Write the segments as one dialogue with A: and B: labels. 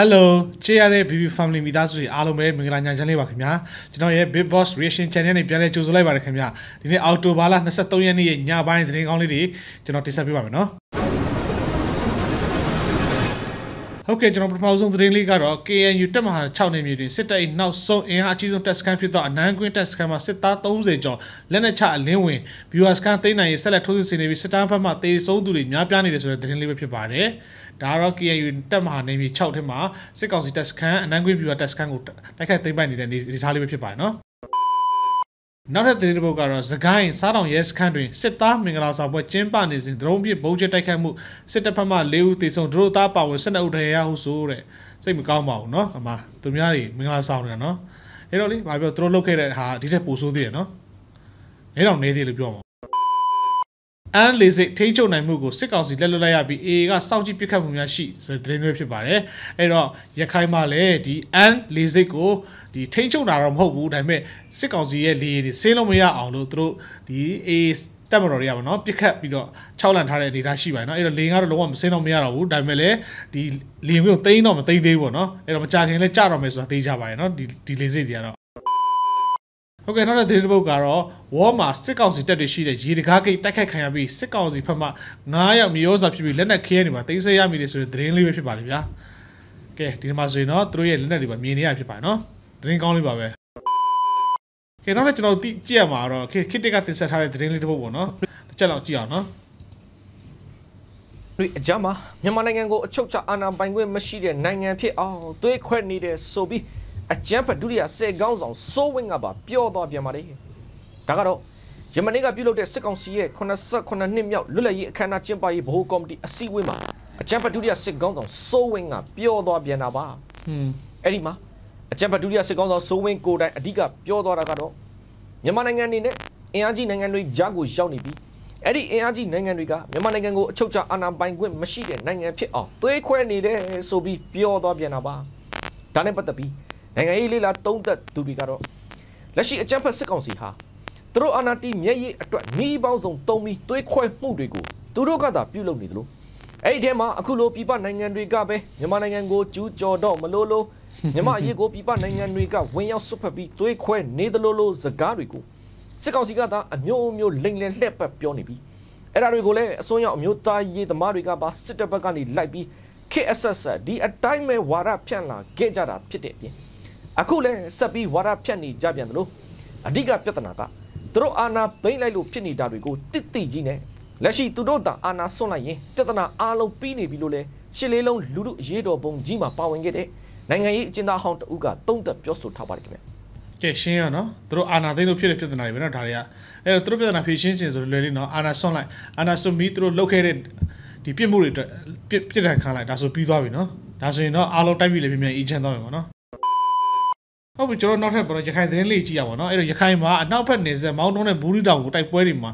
A: Hello ချေရတဲ့ BB Family မိသားစုတွေအားလုံးပဲမင်္ဂလာညချမ်းလေးပါခင်ဗျာကျွန်တော်ရဲ့ Big Boss Reaction Channel နဲ့ပြန်လည်ကြိုဆိုလိုက်ပါတယ်ခင်ဗျာဒီနေ့အောက်တိုဘာလ23ရက်နေ့ရဲ့ညပိုင်းသတင်းကောင်းလေးတွေကျွန်တော်တင်ဆက်ပေးပါမယ်နော် ဟုတ်ကဲ့ကျွန်တော်ပထမဆုံးသတင်းလေးကတော့ KNU တက်မဟာ6နေမြေတွင်စစ်တပ်၏နောက်ဆုံးအင်အားအကြီးဆုံးတက်စခန်းဖြစ်သောအနန်းကွင်းတက်စခန်းမှာစစ်သား30ကျော်လက်နက်ချအလင်းဝင် viewers ကန်သိမ်းနိုင်ရေးဆက်လက်ထိုးစစ်ဆင်နေပြီးစစ်တပ်ဘက်မှတေဆုံးသူတွေများပြားနေတယ်ဆိုတဲ့သတင်းလေးပဲဖြစ်ပါတယ်။ဒါကတော့ KNU တက်မဟာနေမြေ6ထဲမှာစစ်ကောင်စီတက်စခန်းအနန်းကွင်း viewer တက်စခန်းကိုတိုက်ခိုက်သိမ်းပိုက်နေတဲ့အနေအထားလေးပဲဖြစ်ပါတယ်နော်။ နောက်ထပ်သတင်းတစ်ပုဒ်ကတော့သခိုင်းစားတောင်ရဲစခန်းတွင်စစ်သားမင်္ဂလာဆောင်ပွဲကျင်းပနေစဉ်ဒရုန်းပြစ်ဘုံကျက်တိုက်ခိုက်မှုစစ်တပ်ဖက်မှ၄ဦးသေဆုံးဒရိုသားပါဝင်12ဦးထရရဟုဆိုတဲ့စိတ်မကောင်းပါဘူးเนาะအမသူများတွေမင်္ဂလာဆောင်နေတာเนาะအဲ့တော့လေဘာပြောသူတို့လုတ်ခဲ့တဲ့ဟာဒီထက်ပိုဆိုးသေးတယ်เนาะနေတော့နေသေးလို့ပြောမှာအန်လေစိတ်ထိချုပ်နိုင်မှုကိုစစ်ကောင်စီလက်လွတ်လိုက်ရပြီး AA ကစောင့်ကြည့်ပစ်ခတ်မှုများရှိဆိုတဲ့သတင်းတွေဖြစ်ပါတယ်အဲ့တော့ရခိုင်မှာလည်းဒီအန်လေစိတ်ကို ဒီထိချုပ်တာတော့မဟုတ်ဘူးဒါပေမဲ့စစ်ကောင်စီရဲ့လေယာဉ်တွေဆင်းလို့မရအောင်လို့သူတို့ဒီ AA တက်မတော်တွေကပါနော်ပြစ်ခတ်ပြီးတော့6လန်ထားတဲ့အနေအထားရှိပါတယ်နော်အဲ့တော့လင်းကတော့လုံးဝမစင်းတော့မရတော့ဘူးဒါပေမဲ့လည်းဒီလင်းကိုတိန်းတော့မတိန်းသေးဘူးပေါ့နော်အဲ့တော့မကြခင်လည်းကြတော့မယ်ဆိုတာသိကြပါတယ်နော်ဒီဒီလင်းစိတ်တွေကတော့ဟုတ်ကဲ့နောက်တဲ့သတင်းတစ်ပုဒ်ကတော့ဝေါ်မှာစစ်ကောင်စီတပ်တွေရှိတဲ့ရေတကားဂိတ်တိုက်ခိုက်ခံရပြီးစစ်ကောင်စီဘက်မှ9ယောက်မျိုးစာဖြစ်ပြီးလက်နက်ခဲနေမှာတိတ်ဆိတ်ရမိတယ်ဆိုတဲ့သတင်းလေးပဲဖြစ်ပါလိမ့်ဗျာကဲဒီမှာဆိုရင်တော့သူတို့ရဲ့လက်နက်တွေပါမြင်နေရဖြစ်ပါတယ်နော် သတင်းကောင်းလေးပါပဲကဲနောက်လည်းကျွန်တော်ကြည့်ရမှာတော့ခေတ်တက်ကတင်ဆက်ထားတဲ့သတင်းလေးတစ်ပုဒ်ပေါ့နော်တစ်ချက်လောက်ကြည့်အောင်နော်
B: တွေအကြမ်းမှာမြန်မာနိုင်ငံကိုအချုပ်ချအာဏာပိုင်ခွင့်မရှိတဲ့နိုင်ငံဖြစ်အောင်သွေးခွဲနေတဲ့ဆိုပြီးအကြမ်းဖက်ဒုတိယစေကောင်းဆောင်စိုးဝင်းကပါပြောသွားပြန်ပါတယ်ဒါကတော့ယမနေ့ကပြုလုပ်တဲ့စစ်ကောင်စီရဲ့89နှစ်မြောက်လွတ်လပ်ရေးအခမ်းအနားကျင်းပရေးဗဟိုကော်မတီအစည်းအဝေးမှာအကြမ်းဖက်ဒုတိယစစ်ကောင်းဆောင်စိုးဝင်းကပြောသွားပြန်တာပါဟွန်းအဲ့ဒီမှာ အကြမ်းဖက်ဒုတိယစစ်ကောင်းဆောင်စိုးဝင်းကိုတိုင်အဓိကပြောသွားတာကတော့မြန်မာနိုင်ငံအနေနဲ့အင်အားကြီးနိုင်ငံတွေကြားကိုရောက်နေပြီးအဲ့ဒီအင်အားကြီးနိုင်ငံတွေကမြန်မာနိုင်ငံကိုအချုပ်ချအာဏာပိုင်ခွင့်မရှိတဲ့နိုင်ငံဖြစ်အောင်သွေးခွဲနေတယ်ဆိုပြီးပြောသွားပြန်တာပါဒါနဲ့ပတ်သက်ပြီးနိုင်ငံရေးလေးလာတုံးသက်သူတွေကတော့လက်ရှိအကြမ်းဖက်စစ်ကောင်စီဟာသူတို့အာဏာတီမျက်ရည်အတွက်နှီးပေါင်းစုံတုံးပြီးသွေးခွဲမှုတွေကိုသူတို့ကသာပြုလုပ်နေသလိုအဲ့ဒီထဲမှာအခုလိုပြည်ပနိုင်ငံတွေကပဲမြန်မာနိုင်ငံကိုကျူးကျော်တော့မလို့လို့ မြန်မာအရေးကိုပြည်ပနိုင်ငံတွေကဝင်ရောက်ဆွတ်ဖက်ပြီးသွေးခွဲနေသလိုလိုစကားတွေကိုစစ်ကောင်စီကသာအမျိုးမျိုးလိမ်လည်လှည့်ပတ်ပြောနေပြီးအဲ့ဒါတွေကိုလည်းအစွန်းရောက်အမျိုးသားရေးသမားတွေကပါစစ်တပ်ဘက်ကနေလိုက်ပြီး KSS ဒီအတိုင်းပဲဝါဒဖြန့်လာခဲ့ကြတာဖြစ်တဲ့အပြင်အခုလည်းဆက်ပြီးဝါဒဖြန့်နေကြပြန်တယ်လို့အဓိကပြဿနာကသူတို့အာဏာသိမ်းလိုက်လို့ဖြစ်နေတာတွေကိုတိတိကြီးနဲ့လက်ရှိသူတို့တာအာဏာဆွန့်လိုက်ရင်ပြဿနာအားလုံးပြီးနေပြီလို့လဲရှစ်လေးလုံးလူလူအရေးတော်ပုံကြီးမှာပါဝင်ခဲ့တဲ့ နိုင်ငံရေးအကျဉ်းသားဟောင်းတဦးကသုံးသက်ပြောဆိုထားပါတယ်ခင်ဗျ
A: ကဲရှင်းရနော်သူတို့အာနာသိန်းလို့ဖြစ်တဲ့ပြဿနာတွေပဲနော်ဒါတွေကအဲ့တော့သူတို့ပြဿနာဖြေရှင်းခြင်းဆိုလွယ်လေးနော်အာနာဆွန့်လိုက်အာနာဆွန့်ပြီးသူတို့လုပ်ခဲ့တဲ့ဒီပြစ်မှုတွေအတွက်ပြစ်ပြစ်ဒဏ်ခံလိုက်ဒါဆိုပြီးသွားပြီနော်ဒါဆိုရင်တော့အားလုံးတိုက်ပြီလေပြင်းပြင်းအေးချမ်းသွားပြီပေါ့နော် ဟုတ်ပြီကျွန်တော်နောက်ထပ်ပေါ့နော်ရခိုင်သတင်းလေးကြည့်ရပါတော့အဲ့တော့ရခိုင်မှာအနောက်ဘက်နေဆက်မောင်းတုံးနဲ့ဘူးရီတောင်ကိုတိုက်ပွဲတွေမှာ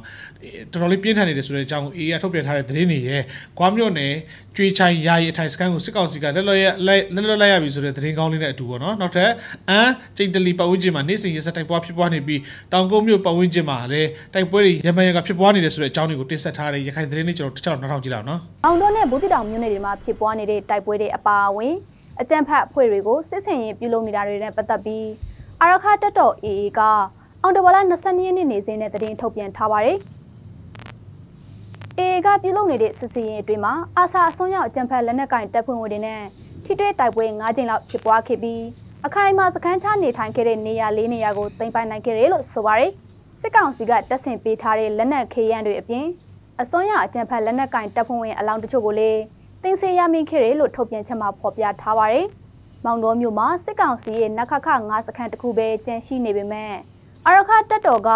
A: တော်တော်လေးပြင်းထန်နေတယ်ဆိုတဲ့အကြောင်းကိုအေးရထုတ်ပြန်ထားတဲ့သတင်းတွေရဲ့ကွာမြို့နယ်ကျွေးချိုင်ယာယီအထိုင်စကန်ကိုစစ်ကောင်စီကလက်လွတ်ရလက်လွတ်လိုက်ရပြီဆိုတဲ့သတင်းကောင်းလေးနဲ့အတူပေါ့နော်နောက်ထပ်အန်ကျိန်တလီပတ်ဝန်းကျင်မှာနေစဉ်ရဆက်တိုက်ပွဲဖြစ်ပွားနေပြီးတောင်ကုန်းမြို့ပတ်ဝန်းကျင်မှာလည်းတိုက်ပွဲတွေရမန်ရကဖြစ်ပွားနေတယ်ဆိုတဲ့အကြောင်းတွေကိုတင်ဆက်ထားတဲ့ရခိုင်သတင်းလေးကျွန်တော်တစ်ချက်တော့နောက်ထောင်ကြည့်လောက်နော်
C: အောင်တော့နဲ့ဘူးတီတောင်မြို့နယ်တွေမှာဖြစ်ပွားနေတဲ့တိုက်ပွဲတွေအပါအဝင် အကြံဖတ်အဖွဲ့တွေကိုစစ်စင်ရင်ပြုလုပ်နေတာတွေနဲ့ပတ်သက်ပြီးအာရခတက်တော် AA ကအောင်တိုဘာလ22ရက်နေ့နေ့စဉ်နဲ့တရင်ထုတ်ပြန်ထားပါတယ်။ AA ကပြုလုပ်နေတဲ့စစ်စင်ရင်အတွင်းမှာအာဆာအစွန်းရောက်အကြံဖက်လက်နက်ကင်တပ်ဖွဲ့ဝင်တွေနဲ့ထိတွေ့တိုက်ပွဲ9ကြိမ်လောက်ဖြစ်ပွားခဲ့ပြီးအခိုင်အမာစခန်းချနေထိုင်ခဲ့တဲ့နေရာ၄နေရာကိုသိမ်းပိုင်နိုင်ခဲ့တယ်လို့ဆိုပါတယ်။စစ်ကောင်စီကတပ်ဆင်ပေးထားတဲ့လက်နက်ခေရန်တွေအပြင်အစွန်းရောက်အကြံဖက်လက်နက်ကင်တပ်ဖွဲ့ဝင်အလောင်းတချို့ကိုလည်း တင်ဆေးရမိခဲ့တယ်လို့ထုတ်ပြန်ချက်မှာဖော်ပြထားပါတယ်။မောင်တော်မြို့မှာစစ်ကောင်စီရဲ့နခခ9စခန်းတခုပဲကျန်ရှိနေပေမဲ့အရခတက်တော်က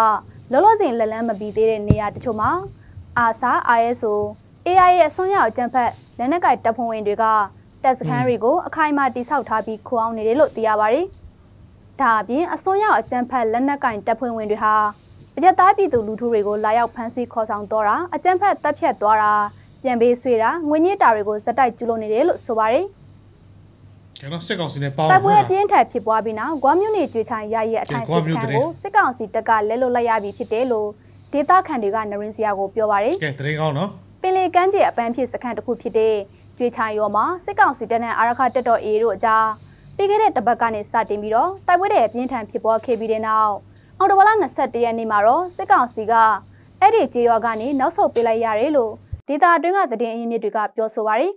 C: လောလောဆယ်လက်လန်းမပြီးသေးတဲ့နေရာတချို့မှာအာဆာ ISO AI ရဲ့အစွန်းရောက်အကြံဖက်လက်နက်ကိုက်တပ်ဖွဲ့ဝင်တွေကတပ်စခန်းတွေကိုအခိုင်အမာတိစောက်ထားပြီးခိုးအောင်နေတယ်လို့သိရပါတယ်။ဒါအပြင်အစွန်းရောက်အကြံဖက်လက်နက်ကိုင်တပ်ဖွဲ့ဝင်တွေဟာအကြသားပြည်သူလူထုတွေကိုလာရောက်ဖမ်းဆီးခေါ်ဆောင်တော့တာအကြံဖက်တပ်ဖြတ်သွားတာ ပြန်ပေးဆွေးတာငွေညစ်တာတွေကိုဇက်တိုက်ကျူးလွန်နေတယ်လို့ဆိုပါတယ်။
A: ကျွန်တော်စစ်ကောင်စီနဲ့ပေါင်း
C: တိုက်ပွဲအပြင်းထန်ဖြစ်ပွားပြီးနောက်ဂွာမြို့နယ်ကျွေချိုင်ရရဲ့အထိုင်စစ်ခံကိုစစ်ကောင်စီတပ်ကလဲလွတ်လိုက်ရပြီဖြစ်တယ်လို့ဒေသခံတွေကနရင်စရာကိုပြောပါရယ်
A: ကဲတရင်ကောင်းနော်
C: ပင်လေကမ်းခြေအပန်းဖြစ်စခန်းတစ်ခုဖြစ်တဲ့ကြွေချိုင်ရောမှာစစ်ကောင်စီတပ်နဲ့အာရခတက်တော်အေတို့အကြားပြီးခဲ့တဲ့တပတ်ကနေစတင်ပြီးတော့တိုက်ပွဲတွေအပြင်းထန်ဖြစ်ပွားခဲ့ပြီးတဲ့နောက်အော်တိုဘာလ21ရက်နေ့မှာတော့စစ်ကောင်စီကအဲ့ဒီကြေးရွာကနေနောက်ဆုတ်ပေးလိုက်ရတယ်လို့ ဒေတာအတွင်းကသတင်းအရင်းမြစ်တွေကပြောဆိုပါရယ်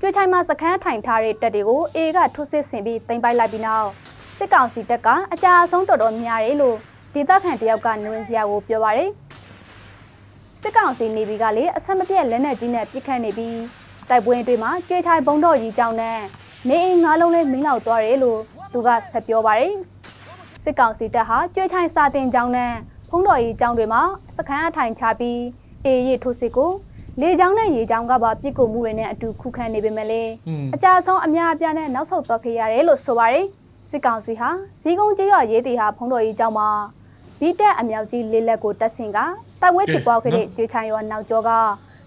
C: ကြွေချိုင်မှာစခန်းထိုင်ထားတဲ့တပ်တွေကိုအေကထိုးစစ်ဆင်ပြီးတင်ပိုက်လိုက်ပြီးနောက်စစ်ကောင်စီတပ်ကအကြအဆုံးတော်တော်များတယ်လို့ဒေသခံတယောက်ကနွင်စရာကိုပြောပါရယ်စစ်ကောင်စီနေပြီးကလေအဆက်မပြတ်လက်နက်ကြီးနဲ့ပစ်ခတ်နေပြီးတိုက်ပွဲတွေမှာကြွေချိုင်ဘုံတော်ကြီးကြောင်းနဲ့နေအိမ်ငါးလုံးလေးမင်းလောက်သွားတယ်လို့သူကဆက်ပြောပါရယ်စစ်ကောင်စီတပ်ဟာကြွေချိုင်စာတင်ကြောင်းနဲ့ဘုံတော်ကြီးကြောင်းတွေမှာစခန်းအထိုင်ချပြီးအေးရထိုးစစ်ကို လေကြောင်းနဲ့ရေကြောင်းကပါပြစ်ကိုမှုတွေနဲ့အတူခုခံနေပေမဲ့လေအကြဆုံးအများအပြားနဲ့နောက်ဆုတ်သွားခဲ့ရတယ်လို့ဆိုပါရယ်စစ်ကောင်စီဟာဇီးကုန်းကျေးရွာရေးတီဟာဘုံတော်ကြီးကြောင်းမှာဗီတက်အမြောက်ကြီးလေးလက်ကိုတက်ဆင်ကတိုက်ပွဲဖြစ်ပွားခဲ့တဲ့ကျွေးချံရွာနောက်ကျောက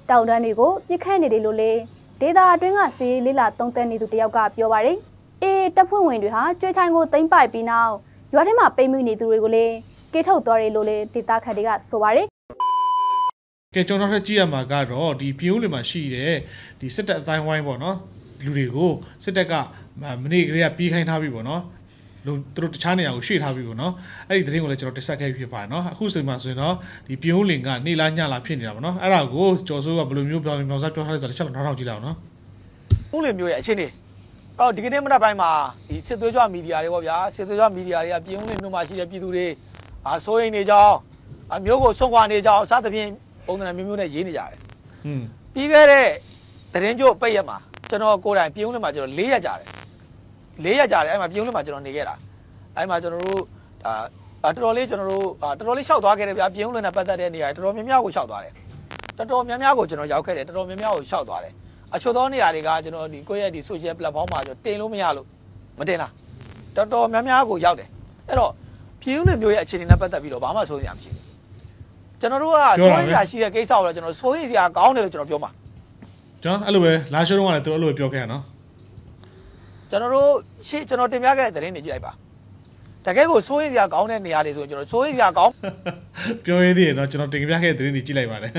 C: တောင်တန်းတွေကိုပြစ်ခတ်နေတယ်လို့လေဒေတာအတွင်းကစီးလေးလာတုံးသက်နေသူတယောက်ကပြောပါရယ်အေးတပ်ဖွဲ့ဝင်တွေဟာကျွေးချံကိုသိမ့်ပိုက်ပြီးနောက်ရွာထဲမှာပိတ်မိနေသူတွေကိုလေကေထုတ်သွားတယ်လို့လေဒေတာခတ်တွေကဆိုပါရယ်
A: ကဲကျွန်တော်တို့ကြည့်ရမှာကတော့ဒီပြင်းဦးလင်မှာရှိတဲ့ဒီစစ်တပ်အတိုင်းဝိုင်းပေါ့နော်လူတွေကိုစစ်တပ်ကမနေ့ကလေးကပြီးခိုင်းထားပြီပေါ့နော်လူသူတို့တခြားနေရာကိုရွှေ့ထားပြီပေါ့နော်အဲ့ဒီသတင်းကိုလည်းကျွန်တော်တင်ဆက်ခဲ့ဖြစ်ပါတယ်နော်အခုဆိုမှဆိုရင်တော့ဒီပြင်းဦးလင်ကနေလာညလာဖြစ်နေတာပေါ့နော်အဲ့ဒါကိုကျော်စိုးကဘယ်လိုမျိုးပြောင်းပြောင်းစားပြောထားလဲဆိုတော့တစ်ချက်တော့နောက်ထောင်ကြည့်လိုက်အောင်နော်
D: ဦးလင်မျိုးရဲ့အခြေအနေအော်ဒီကနေ့မနက်ပိုင်းမှာဒီစစ်သွေးကြွမီဒီယာတွေပေါ့ဗျာစစ်သွေးကြွမီဒီယာတွေကပြင်းဦးလင်မျိုးမှာရှိတဲ့ပြည်သူတွေအာစိုးရိမ်နေကြအောင်အမျိုးကိုဆုံးခွာနေကြအောင်စသဖြင့် ပုံစံမျိုးမျိုးနဲ့ရေးနေကြတယ်
A: ဟွန်း
D: ပြီးခဲ့တဲ့သတင်းကြိုပိတ်ရက်မှာကျွန်တော်ကိုယ်တိုင်ပြင်းဦးလင်မှာကျွန်တော်၄ရက်ကြာတယ်၄ရက်ကြာတယ်အဲ့မှာပြုံးလေးမှာကျွန်တော်နေခဲ့တာအဲ့မှာကျွန်တော်တို့ဒါတော်တော်လေးကျွန်တော်တို့တော်တော်လေးလျှောက်သွားခဲ့တယ်ဗျာပြုံးလေးနဲ့ပတ်သက်တဲ့နေရာတော်တော်များများကိုလျှောက်သွားတယ်တော်တော်များများကိုကျွန်တော်ရောက်ခဲ့တယ်တော်တော်များများကိုလျှောက်သွားတယ်အချို့သောနေရာတွေကကျွန်တော်ဒီကိုယ့်ရဲ့ဒီ social platform မှာကျွန်တော်တင်လို့မရလို့မတင်လားတော်တော်များများကိုရောက်တယ်အဲ့တော့ပြင်းဦးလေးမျိုးရဲ့အခြေအနေနဲ့ပတ်သက်ပြီးတော့ဘာမှစိုးရိမ်ရမရှိဘူး ကျွန်တော်တို့ကစိုးရိမ်ရရှိတဲ့ကိစ္စကိုတော့ကျွန်တော်စိုးရိမ်စရာကောင်းတယ်လို့ကျွန်တော်ပြောမှာ
A: ကျွန်တော်အဲ့လိုပဲလာရှိုးတော့ကလည်းသူတို့အဲ့လိုပဲပြောခဲ့ရနော်
D: ကျွန်တော်တို့ရှေ့ကျွန်တော်တင်ပြခဲ့တဲ့သတင်းတွေကြည့်လိုက်ပါတကယ်ကိုစိုးရိမ်စရာကောင်းတဲ့နေရာတွေဆိုကျွန်တော်စိုးရိမ်စရာကောင်း
A: ပြောရသေးတယ်နော်ကျွန်တော်တင်ပြခဲ့တဲ့သတင်းတွေကြည့်လိုက်ပါတယ်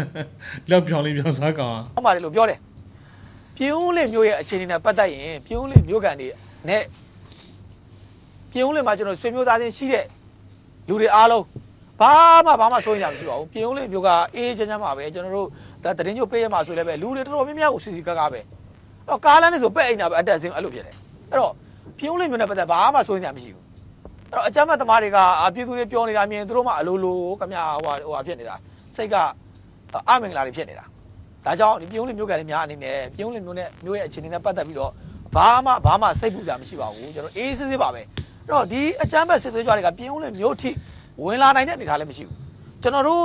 A: လောက်ပြောင်းလေးပြောင်းစားကောင်း
D: အောင်ပါတယ်လို့ပြောတယ်ပြင်းဦးလင်မျိုးရဲ့အခြေအနေနဲ့ပတ်သက်ရင်ပြင်းဦးလင်မျိုးကန်တွေနဲ့ပြင်းဦးလင်မှာကျွန်တော်ဆွေမျိုးသားချင်းရှိတဲ့လူတွေအားလုံး ဘာမှဘာမှစိုးရိမ်ကြမရှိပါဘူးပြင်းဦးလင်မျိုးကအေးချမ်းချမ်းပါပဲကျွန်တော်တို့ဒါတရင်ကျိုးပေးရမှာဆိုလည်းပဲလူတွေတော်တော်များများကိုစီစီကားကားပဲတော့ကားလမ်းနဲ့ဆိုပက်အိမ်တာပဲအတက်စင်းအဲ့လိုဖြစ်တယ်အဲ့တော့ပြင်းဦးလေးမျိုးနဲ့ပတ်သက်ဘာမှစိုးရိမ်စရာမရှိဘူးအဲ့တော့အကြမ်းဖက်သမားတွေကပြည်သူတွေပြောနေတာမြင်သူတို့မှအလိုလိုခမဟိုဟာဟိုဟာဖြစ်နေတာစိတ်ကအမင်္ဂလာတွေဖြစ်နေတာဒါကြောင့်ဒီပြင်းဦးလေးမျိုးကန်လေးများအနေနဲ့ပြင်းဦးလေးမျိုးနဲ့မျိုးရဲ့အခြေအနေနဲ့ပတ်သက်ပြီးတော့ဘာမှဘာမှစိတ်ပူစရာမရှိပါဘူးကျွန်တော်အေးစစ်စစ်ပါပဲအဲ့တော့ဒီအကြမ်းဖက်စစ်သွေးကြွတွေကပြင်းဦးလေးမျိုးထိ ဝင်လာနိုင်တဲ့အနေအထားလည်းမရှိဘူးကျွန်တော်တို့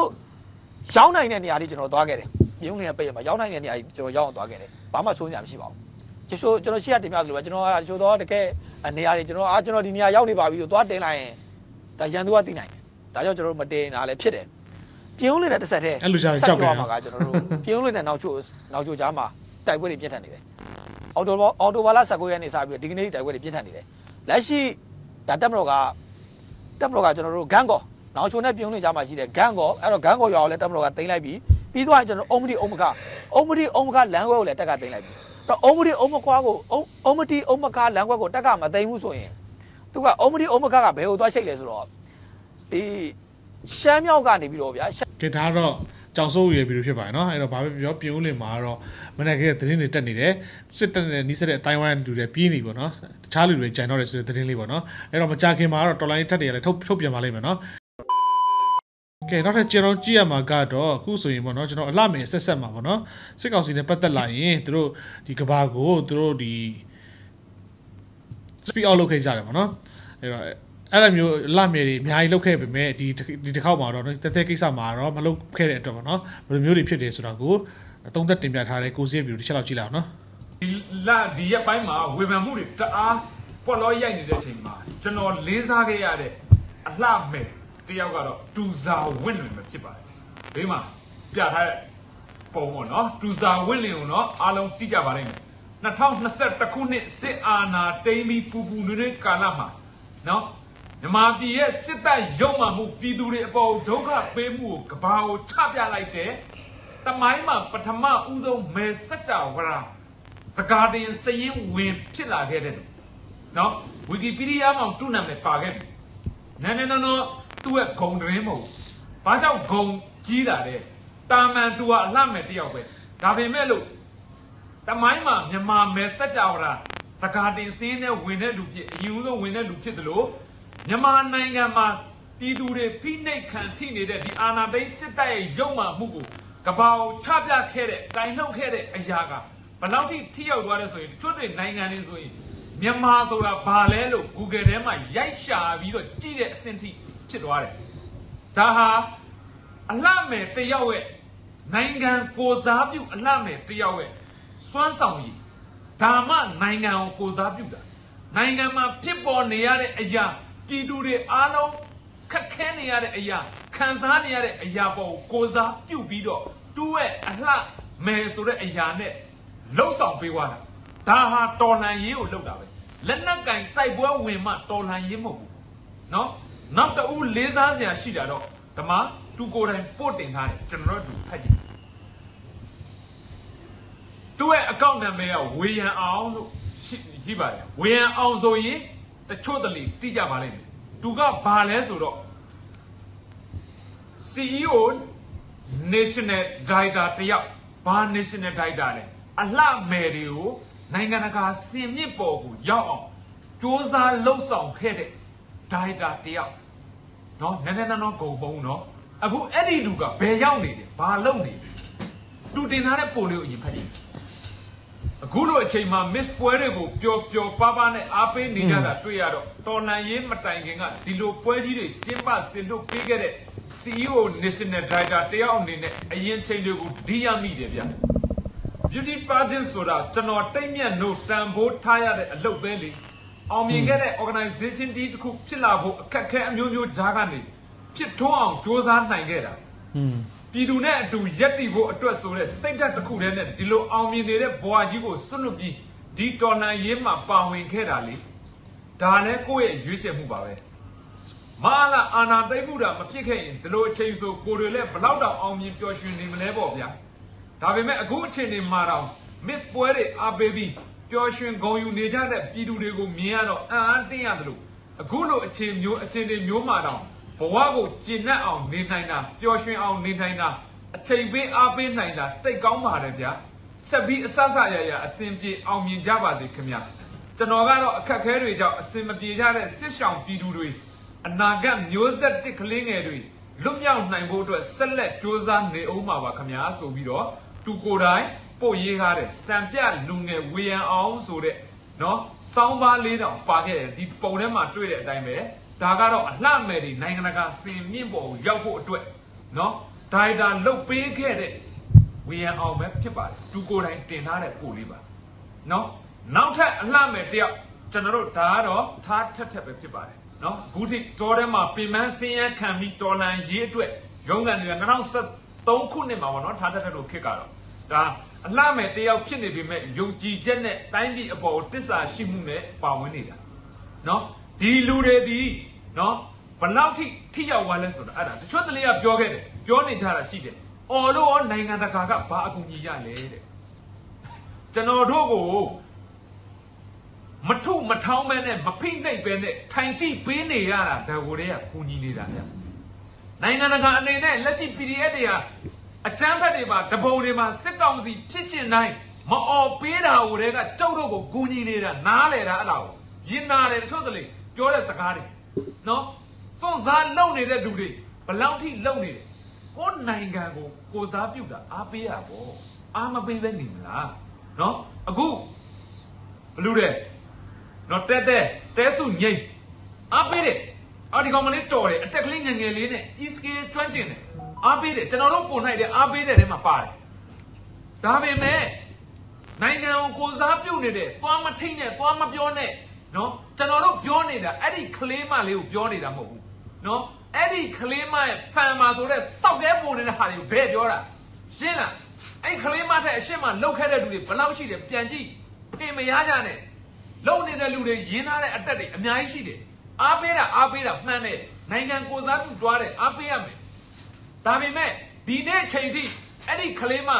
D: ရောက်နိုင်တဲ့နေရာတွေကျွန်တော်သွားခဲ့တယ်ပြင်းဦးလေးနဲ့ပိတ်ရမှာရောက်နိုင်တဲ့နေရာတွေကျွန်တော်ရောက်အောင်သွားခဲ့တယ်ဘာမှစိုးစရာမရှိပါဘူးကျိုးကျွန်တော်ရှေ့ကတင်ပြသလိုပဲကျွန်တော်ကကျိုးတော့တကယ်နေရာတွေကျွန်တော်အာကျွန်တော်ဒီနေရာရောက်နေပါပြီလို့သွားတင်လိုက်ရင်ဒါရန်သူကသိနိုင်တယ်ဒါကြောင့်ကျွန်တော်တို့မတင်တာလည်းဖြစ်တယ်ပြင်းဦးလေးနဲ့တစ်ဆက်တည်း
A: အဲ့လိုကြားကြောက်တယ်
D: မှာကကျွန်တော်တို့ပြင်းဦးလေးနဲ့နောက်ချို့နောက်ချို့ကြားမှာတိုက်ပွဲတွေပြင်းထန်နေတယ်အော်တိုဘောအော်တိုဘာလ19ရက်နေ့စပြီးဒီကနေ့တိုက်ပွဲတွေပြင်းထန်နေတယ်လက်ရှိဒါတက်မတော်က တက်မတော်ကကျွန်တော်တို့ဂန်ကောနောက်ချိုနဲ့ပြင်းဦးလေးကြားမှာရှိတယ်ဂန်ကောအဲ့တော့ဂန်ကောရွာကိုလည်းတက်မတော်ကတင်လိုက်ပြီးပြီးတော့ကျွန်တော်အုံမတီအုံမကအုံမတီအုံမကလမ်းဝဲကိုလည်းတက်ကတင်လိုက်ပြီးတော့အုံမတီအုံမကွားကိုအုံမတီအုံမကားလမ်းခွက်ကိုတက်ကမသိမ်းဘူးဆိုရင်သူကအုံမတီအုံမကားကဘယ်ကိုသွားချိတ်လဲဆိုတော့ဒီရှမ်းမြောက်ကနေပြီးတော့ဗျာ
A: ကဲဒါတော့ ကြောင်စိုးရပြီးလို့ဖြစ်ပါတယ်เนาะအဲ့တော့ဘာပဲပြောပြင်ဦးလင်မှာတော့မနေ့ကသတင်းတွေတက်နေတယ်စစ်တပ်နဲ့နီးစပ်တဲ့အတိုင်းဝိုင်းလူတွေပြေးနေပေါ့เนาะတခြားလူတွေကြံတော့တယ်ဆိုတဲ့သတင်းလေးပေါ့เนาะအဲ့တော့မကြခင်မှာတော့တော်လိုင်းထက်တွေကလည်းထုတ်ထုတ်ပြန်ပါလိမ့်မယ်เนาะကဲနောက်ထပ်ကျွန်တော်ကြည့်ရမှာကတော့အခုဆိုရင်ပေါ့နော်ကျွန်တော်အလှမယ်ဆက်ဆက်မှာပေါ့နော်စစ်ကောင်စီနဲ့ပတ်သက်လာရင်သူတို့ဒီကဘာကိုသူတို့ဒီ speak out လုပ်ခဲ့ကြတယ်ပေါ့နော်အဲ့တော့ အဲ့လိုမျိုးလမြေတွေအများကြီးလုပ်ခဲ့ပေမဲ့ဒီဒီတစ်ခေါက်မှာတော့တက်တဲ့ကိစ္စမှာတော့မလုပ်ခဲ့တဲ့အတွက်ပေါ့နော်ဘယ်လိုမျိုးတွေဖြစ်တယ်ဆိုတာကိုအသုံးသက်တင်ပြထားတဲ့ကိုစီးဗီဒီယိုတစ်ချက်လောက်ကြည့်လိုက်အောင်နော်
E: ဒီလာဒီရက်ပိုင်းမှာဝေဖန်မှုတွေတအားပွက်လောရိုက်နေတဲ့အချိန်မှာကျွန်တော်လေးစားခဲ့ရတဲ့အလှမဲ့တယောက်ကတော့တူဇာဝင့်လွင်ပဲဖြစ်ပါတယ်ဘေးမှာပြထားတဲ့ပုံပေါ့နော်တူဇာဝင့်လင်ကိုနော်အားလုံးတိကြပါလိမ့်မယ်2021ခုနှစ်စစ်အာဏာတိမ်းပြီးပူပူနွေးနွေးကာလမှာနော် မြမပြည်ရဲ့စစ်တပ်ရုံမှမှုပြည်သူတွေအပေါ်ဒုက္ခပေးမှုကိုကဘာကိုချပြလိုက်တဲ့တမိုင်းမှာပထမဦးဆုံးမဲစကြဝဠာစကားတင်စရင်ဝင်ဖြစ်လာခဲ့တဲ့သူနော်ဝီကီပီဒီးယားမှာသူ့နာမည်ပါခဲ့ပြီနာမည်တော့သူ့ရဲ့ဂုံတရင်မဟုတ်ဘာကြောင့်ဂုံကြီးလာတဲ့တာမန်သူကအလှမဲ့တယောက်ပဲဒါပေမဲ့လို့တမိုင်းမှာမြန်မာမယ်စัจ java ရာစကားတင်စင်းနဲ့ဝင်တဲ့လူဖြစ်အယူဆုံးဝင်တဲ့လူဖြစ်တယ်လို့ မြန်မာနိုင်ငံမှာပြည်သူတွေဖိနှိပ်ခံထိနေတဲ့ဒီအာဏာသိမ်းစစ်တပ်ရဲ့ရုံမှမှုကိုကပောင်ချပြခဲ့တဲ့တိုင်လှုပ်ခဲ့တဲ့အရာကဘယ်လောက်ထိထိရောက်သွားလဲဆိုရင်တချို့တွေနိုင်ငံတွေဆိုရင်မြန်မာဆိုတာဘာလဲလို့ Google ထဲမှာရိုက်ရှာပြီးတော့ကြည့်တဲ့အဆင့်ထိဖြစ်သွားတယ်ဒါဟာအလှမဲ့တယောက်ရဲ့နိုင်ငံကိုစားပြုအလှမဲ့တယောက်ရဲ့စွမ်းဆောင်ရည်ဒါမှနိုင်ငံကိုကိုစားပြုတာနိုင်ငံမှာဖြစ်ပေါ်နေရတဲ့အရာ ပြည်သူတွေအားလုံးခက်ခဲနေရတဲ့အရာခံစားနေရတဲ့အရာပေါ်ကိုကိုစားပြုပြီးတော့တူးရဲ့အလှမယ်ဆိုတဲ့အရာနဲ့လှုပ်ဆောင်ပေးသွားတာဒါဟာတော်လှန်ရေးကိုလှုပ်တာပဲလက်နက်ကင်တိုက်ပွဲဝင်မှတော်လှန်ရေးမဟုတ်ဘူးเนาะနောက်တူလေးစားစရာရှိတာတော့ဓမ္မတူကိုယ်တိုင်ပို့တင်ထားတယ်ကျွန်တော်တို့ဖတ်ကြည့်သူ့ရဲ့အကောင့်နာမည်ကဝေယံအောင်လို့ရှိရှိပါတယ်ဝေယံအောင်ဆိုရင် တချို့တလေတိကြပါလိမ့်မယ်သူကဘာလဲဆိုတော့ CEO National Director တယောက်ဘာ National Director လဲအလှမယ်တွေကိုနိုင်ငံတကာစင်မြင့်ပေါ်ကိုရောက်အောင်စ조사လှုပ်ဆောင်ခဲ့တဲ့ Director တယောက်เนาะနည်းနည်းနော်ဂုံပုံเนาะအခုအဲ့ဒီလူကဘယ်ရောက်နေတယ်ဘာလုပ်နေလဲသူတင်ထားတဲ့ပို့လေးကိုအရင်ဖတ်ကြည့် အခုလိုအချိန်မှာ miss ပွဲတွေကိုပျော်ပျော်ပါးပါးနဲ့အားပေးနေကြတာတွေ့ရတော့တော်လန်ရေးမတိုင်ခင်ကဒီလိုပွဲကြီးတွေကျင်းပဆင်လုပ်ပေးခဲ့တဲ့ CEO National Director တယောက်အနေနဲ့အရင်ချိန်တွေကိုဒီရမိတယ်ဗျ beauty pageant ဆိုတာကျွန်တော်တိတ်မြတ်လို့တန်ဖိုးထားရတဲ့အလုပ်ပဲလေအောင်မြင်ခဲ့တဲ့ organization တီးတစ်ခုဖြစ်လာဖို့အခက်အခဲအမျိုးမျိုးကြားကနေဖြစ်ထွန်းအောင်စ조사နိုင်ခဲ့တာ
A: อืม
E: ပြည်သူနဲ့အတူရက်တည်ဖို့အတွက်ဆိုတဲ့စိတ်ဓာတ်တစ်ခုတည်းနဲ့ဒီလိုအောင်မြင်နေတဲ့ဘဝကြီးကိုစွန့်လွတ်ပြီးဒီတော်လှန်ရေးမှာပါဝင်ခဲ့တာလေဒါလည်းကိုယ့်ရဲ့ရွေးချယ်မှုပါပဲမာလာအာနာသိမ့်မှုတာမဖြစ်ခဲ့ရင်ဒီလိုအချိန်ဆိုကိုယ်တွေလည်းဘလောက်တောင်အောင်မြင်ပျော်ရွှင်နေမလဲပေါ့ဗျာဒါပေမဲ့အခုအချိန်ဒီမှာတော့ miss ပွဲတွေအားပေးပြီးပျော်ရွှင်ဂုဏ်ယူနေကြတဲ့ပြည်သူတွေကိုမြင်ရတော့အံ့အားတင်းရတယ်လို့အခုလိုအချိန်မျိုးအချိန်တွေမျိုးမှာတော့ ဘဝကိုကျင့်တတ်အောင်နေနိုင်တာပျော်ရွှင်အောင်နေနိုင်တာအချိန်ပေးအားပေးနိုင်တာတိတ်ကောင်းပါတယ်ဗျာဆက်ပြီးအဆအဆရရအစဉ်ပြေအောင်မြင်ကြပါစေခင်ဗျာကျွန်တော်ကတော့အခက်အခဲတွေကြောင့်အစဉ်မပြေကြတဲ့စစ်ဆောင်ပြည်သူတွေအနာဂတ်မျိုးဆက်တစ်ကလေးငယ်တွေလွတ်မြောက်နိုင်ဖို့အတွက်ဆက်လက်ကြိုးစားနေအောင်ပါပါခင်ဗျာဆိုပြီးတော့သူကိုယ်တိုင်ပို့ရေးထားတဲ့စံပြလူငယ်ဝေယံအောင်ဆိုတဲ့နော်စောင်းပါလေးတောင်ပါခဲ့တယ်ဒီပုံထဲမှာတွေ့တဲ့အတိုင်းပဲ ဒါကတော့အလှမဲ့တွေနိုင်ငံတကာစင်မြင့်ပေါ်ကိုရောက်ဖို့အတွက်နော်ဒိုင်တာလုတ်ပေးခဲ့တဲ့ဝေယံအောင်ပဲဖြစ်ပါတယ်သူကိုယ်တိုင်တင်ထားတဲ့ပို့လေးပါနော်နောက်ထပ်အလှမဲ့တယောက်ကျွန်တော်တို့ဒါကတော့ထားထက်ထက်ပဲဖြစ်ပါတယ်နော်အခုထိတော်ထဲမှာပြင်ပန်းစင်းရခံပြီးတော်လန်ရေးအတွက်ရုံးကန်တွေက2013ခုနှစ်မှာပေါ့နော်ထားထက်ထက်တို့ခစ်ကတော့ဒါအလှမဲ့တယောက်ဖြစ်နေပေမဲ့ယုံကြည်ချက်နဲ့တိုင်းပြည်အပေါ်တစ္ဆာရှိမှုနဲ့ပါဝင်နေတာနော်ဒီလူတွေဒီ နော်ဘလောက်ထိထိရောက်သွားလဲဆိုတာအဲ့ဒါတချို့တလေကပြောခဲ့တယ်ပြောနေကြတာရှိတယ်အော်လို့ရောနိုင်ငံတကာကဘာအကူအညီရလဲတဲ့ကျွန်တော်တို့ကိုမထုမထောင်းမဲနဲ့မဖိနှိပ်ပဲနဲ့ထိုင်ကြည့်ပေးနေရတာဒါကိုတည်းကကူညီနေတာဗျနိုင်ငံတကာအနေနဲ့လက်ရှိ PDF တွေဟာအကျန်းဖက်တွေမှာတပုံတွေမှာစစ်ကောင်စီဖြစ်ချင်တိုင်းမအော်ပေးတာကိုတည်းကကြောက်တော့ကိုကူညီနေတာနားလေတာအဲ့ဒါကိုရင်နာတယ်တချို့တလေပြောတဲ့စကားတွေ နော်စွန့်စားလုံနေတဲ့လူတွေဘလောက်ထိလုံနေတယ်ကိုယ်နိုင်ငံကိုကိုစားပြုတ်တာအားပေးရပေါ့အားမပေးပဲနေမလားနော်အခုဘလူတဲ့နော်တက်တက်တဲစုငိမ့်အားပေးတယ်အော်ဒီကောင်မလေးတော်တယ်အတက်ကလေးငယ်ငယ်လေးနဲ့ ESK ကျွမ်းကျင်တယ်အားပေးတယ်ကျွန်တော်တို့ပုံနိုင်တယ်အားပေးတဲ့ထဲမှာပါတယ်ဒါပေမဲ့နိုင်ငံကိုကိုစားပြုတ်နေတယ်သွားမထိတ်နဲ့သွားမပြောနဲ့ နော်ကျွန်တော်တို့ပြောနေတာအဲ့ဒီကလေးမလေးကိုပြောနေတာမဟုတ်ဘူးနော်အဲ့ဒီကလေးမရဲ့ဖန်မာဆိုတဲ့စောက်တဲပုံနေတဲ့ဟာတွေကိုဘယ်ပြောတာရှင်းလားအဲ့ကလေးမထက်အရှင်းမလောက်ခဲ့တဲ့လူတွေဘယ်လောက်ရှိတယ်ပြန်ကြည့်ဖေမရကြနဲ့လုံနေတဲ့လူတွေရင်းထားတဲ့အတက်တွေအများကြီးရှိတယ်အားပေးတာအားပေးတာမှန်တယ်နိုင်ငံကိုစားပြုတွားတယ်အားပေးရမယ်ဒါပေမဲ့ဒီနေ့ချိန်ထိအဲ့ဒီကလေးမ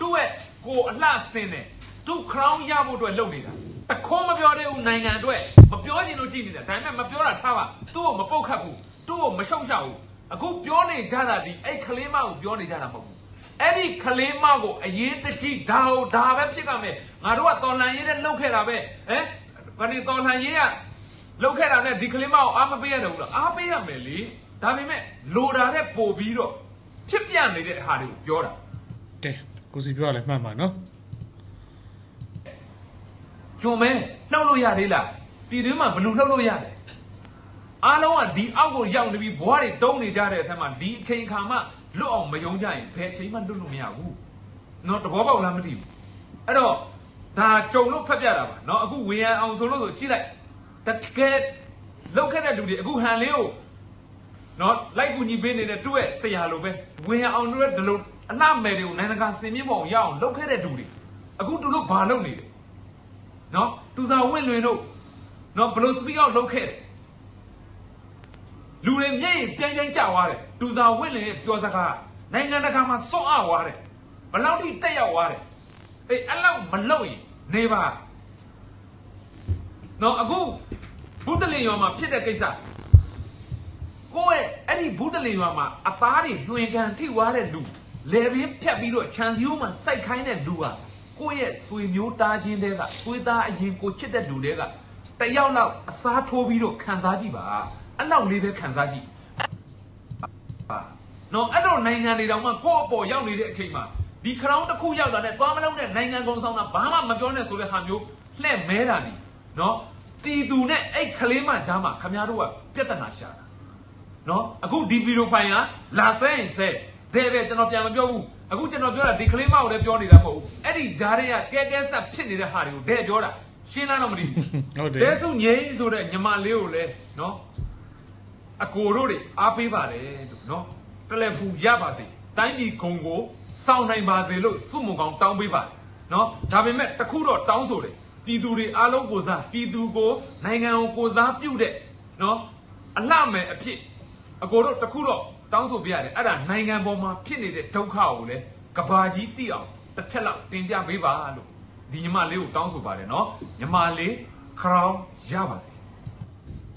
E: သူ့ရဲ့ကိုအလှဆင်းတယ်သူ crown ရဖို့အတွက်လုပ်နေတာ တခွန်းမပြောသေးဘူးနိုင်ငံအတွက်မပြောချင်လို့ကြည့်နေတာဒါပေမဲ့မပြောတာထားပါသူ့ကိုမပုတ်ခတ်ဘူးသူ့ကိုမရှုံရှောက်ဘူးအခုပြောနေကြတာဒီအဲ့ခလေးမကိုပြောနေကြတာမဟုတ်ဘူးအဲ့ဒီခလေးမကိုအရေးတကြီးဒါဟိုဒါပဲဖြစ်ကြမယ်ငါတို့ကတော်လန်ရေးနဲ့လှုပ်ခဲ့တာပဲဟမ်ဘာနေတော်လန်ရေးကလှုပ်ခဲ့တာနဲ့ဒီခလေးမကိုအားမပေးရတယ်ဘူးလားအားပေးရမယ်လေဒါပေမဲ့လိုတာတဲ့ပို့ပြီးတော့ဖြစ်ပြနေတဲ့ဟာတွေကိုပြောတာ
A: ကဲကိုစီပြောရလဲမှန်ပါနော်
E: ကျွံမဲလှုပ်လို့ရသေးလားပြည်တွင်းမှာဘလူလှုပ်လို့ရတယ်အားလုံးကဒီအောက်ကိုရောက်နေပြီးဘွားတွေတုံးနေကြတဲ့အထက်မှာဒီအချိန်ခါမှလွတ်အောင်မယုံကြရင်ဘယ်အချိန်မှလွတ်လို့မရဘူးနော်တဘောပေါက်လားမသိဘူးအဲ့တော့ဒါကြုံလို့ဖက်ပြတာပါနော်အခုဝေယံအောင်ဆိုလို့ဆိုကြည့်လိုက်တကယ်လောက်ခဲ့တဲ့လူတွေအခုဟန်လေးကိုနော်လိုက်ကူညီပေးနေတဲ့သူ့ရဲ့ဆရာလိုပဲဝေယံအောင်တို့ရဲ့ဒီလိုအလှမယ်တွေကိုနိုင်ငံတကာစင်မြင့်ပေါ်အောင်ရအောင်လောက်ခဲ့တဲ့လူတွေအခုသူတို့ဘာလုပ်နေလဲ နော်သူစာဝင့်လွင်တို့နော်ဘလို့ speak out လုပ်ခဲ့တယ်လူတွေမျက်ရည်ပြန်းပြန်းကျသွားတယ်သူစာဝင့်လွင်ရဲ့ပြောစကားနိုင်ငံတကာမှာစွန့်အားသွားတယ်ဘလောက်ထိတက်ရောက်သွားတယ်အေးအဲ့လောက်မလုပ်ရင်နေပါနော်အခုဘုဒ္ဓလင်ရွာမှာဖြစ်တဲ့ကိစ္စကိုယ့်ရဲ့အဲ့ဒီဘုဒ္ဓလင်ရွာမှာအသားတွေလွှင်ကန်ထိသွားတဲ့လူလေဘင်းဖြတ်ပြီးတော့ခြံစည်းရိုးမှာစိုက်ခိုင်းတဲ့လူဟာ ကိုယ့်ရဲ့ဆွေမျိုးတားချင်းတွေကဆွေသားအရင်ကိုချစ်တဲ့လူတွေကတယောက်လောက်အစားထိုးပြီးတော့ခံစားကြည့်ပါအဲ့လောက်လေးပဲခံစားကြည့်ပါနော်အဲ့တော့နိုင်ငံတွေတောင်မှကိုယ့်အပေါ်ရောက်နေတဲ့အချိန်မှာဒီခရောင်းတစ်ခုရောက်တာနဲ့သွားမလုံးနဲ့နိုင်ငံကုန်ဆောင်တာဘာမှမပြောနဲ့ဆိုတဲ့ဟာမျိုးလှဲ့မဲတာနေနော်တီသူနဲ့အဲ့ကလေးမကြားမှာခမများတို့ကပြဿနာရှာတာနော်အခုဒီဗီဒီယိုဖိုင်ကလာဆဲရင်ဆဲတဲ့ပဲကျွန်တော်ပြန်မပြောဘူး အခုကျွန်တော်ပြောတာဒီကလေးမကိုလည်းပြောနေတာမဟုတ်ဘူးအဲ့ဒီဂျားတွေကကဲကဲဆက်ဖြစ်နေတဲ့ဟာတွေကိုတဲ့ပြောတာရှင်းလားတော့မသိဘူး
A: ဟုတ်တယ်
E: တဲစုငိမ့်ဆိုတဲ့ညီမလေးကိုလည်းနော်အကိုတို့တွေအားပေးပါတယ်လို့နော်တယ်လီဖုန်းရပါစေတိုင်းပြည်ဂုံကိုစောင့်နိုင်ပါစေလို့စုမုံကောင်တောင်းပေးပါတယ်နော်ဒါပေမဲ့တခုတော့တောင်းဆိုတယ်ပြည်သူတွေအားလုံးကိုစားပြည်သူကိုနိုင်ငံကိုကိုစားပြုတဲ့နော်အလှမယ်အဖြစ်အကိုတို့တခုတော့ တောင်းဆိုပြရတယ်အဲ့ဒါနိုင်ငံပေါ်မှာဖြစ်နေတဲ့ဒုက္ခကိုလည်းကဘာကြီးတိအောင်တစ်ချက်လောက်တင်ပြပေးပါလို့ဒီညီမလေးကိုတောင်းဆိုပါတယ်နော်ညီမလေးခရောင်းရပါစေ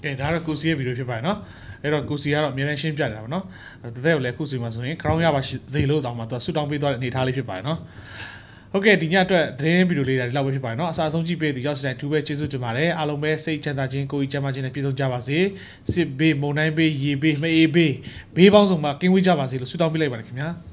A: ကဲဒါတော့ကိုစီရဲ့ဗီဒီယိုဖြစ်ပါတယ်နော်အဲ့တော့ကိုစီကတော့အများနဲ့ရှင်းပြနေတာပါနော်တသက်ကိုလည်းခုစီမှာဆိုရင် crown ရပါစေလို့တောင်းမှာသူဆူတောင်းပေးသွားတဲ့အနေအထားလေးဖြစ်ပါတယ်နော် ဟုတ်ကဲ့ဒီညအတွက်သတင်းဗီဒီယိုလေးဒါဒီလောက်ပဲဖြစ်ပါတယ်เนาะအစားဆုံးကြည့်ပေးသူရောက်စတိုင်းတူပဲကျေးဇူးတင်ပါတယ်အားလုံးပဲစိတ်ချမ်းသာခြင်းကိုယ်ကြီးချမ်းသာခြင်းနဲ့ပြည့်စုံကြပါစေစစ်ဘေးမုန်တိုင်းဘေးရေဘေးမအေးဘေးဘေးပေါင်းစုံမှာကင်းဝေးကြပါစေလို့ဆုတောင်းပေးလိုက်ပါတယ်ခင်ဗျာ